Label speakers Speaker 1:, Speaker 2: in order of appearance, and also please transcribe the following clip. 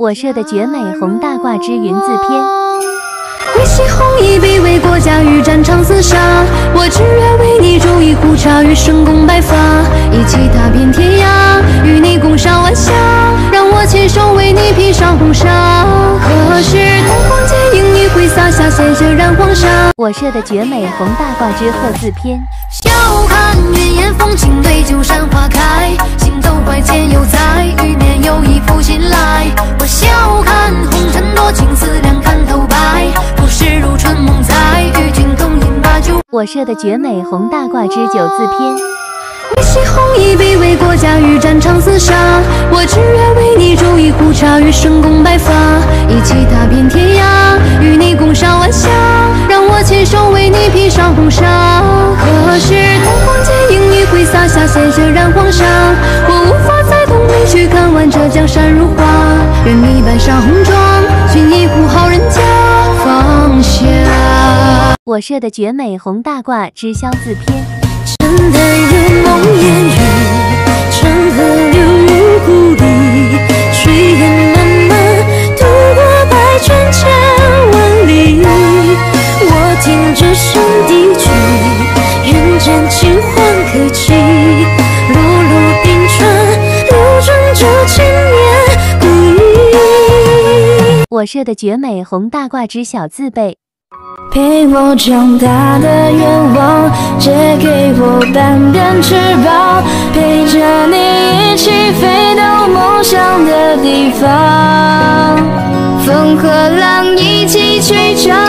Speaker 1: 我设的绝美红大褂之云字篇。
Speaker 2: 为袭红衣，必为国家与战场厮杀。我只愿为你煮一壶茶，余生共白发，一起踏遍天涯，与你共赏晚霞。让我亲手为你披上红纱。何时灯光剑影你会洒下鲜血染黄沙？
Speaker 1: 我设的绝美红大褂之鹤字篇。
Speaker 2: 笑看云烟风轻，我
Speaker 1: 设的绝美红大褂之九字篇。
Speaker 2: 为袭红衣，必为国家与战场厮杀。我只愿为你煮一壶茶，余生共白发，一起踏遍天涯，与你共赏晚霞。让我亲手为你披上红纱。何时灯光剑影你会洒下鲜血染黄沙？我
Speaker 1: 设的绝美红大褂之萧字篇。
Speaker 2: 梦烟雨，长河流入故里，炊烟漫漫，渡过百川千万里。我听笛曲，人间清欢可期。落落冰川，流转这千年故忆。
Speaker 1: 我设的绝美红大褂之小字辈。
Speaker 2: 陪我长大的愿望，借给我半边翅膀，陪着你一起飞到梦想的地方。风和浪一起去闯，